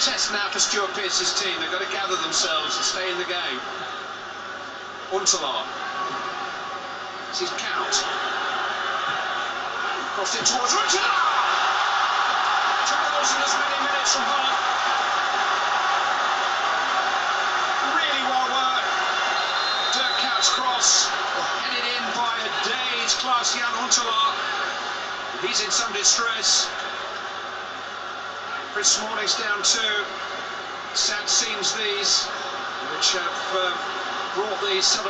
test now for Stuart Pearce's team. They've got to gather themselves and stay in the game. Huntelaar. This is Kuyt. Crossed it towards Huntelaar! Two goals in as many minutes from half. Really well worked. Dirk Kuyt's cross. Headed in by a day's Klaas Jan Huntelaar. He's in some distress. Chris Smalling's down too. Sad scenes these, which have uh, brought the celebrations.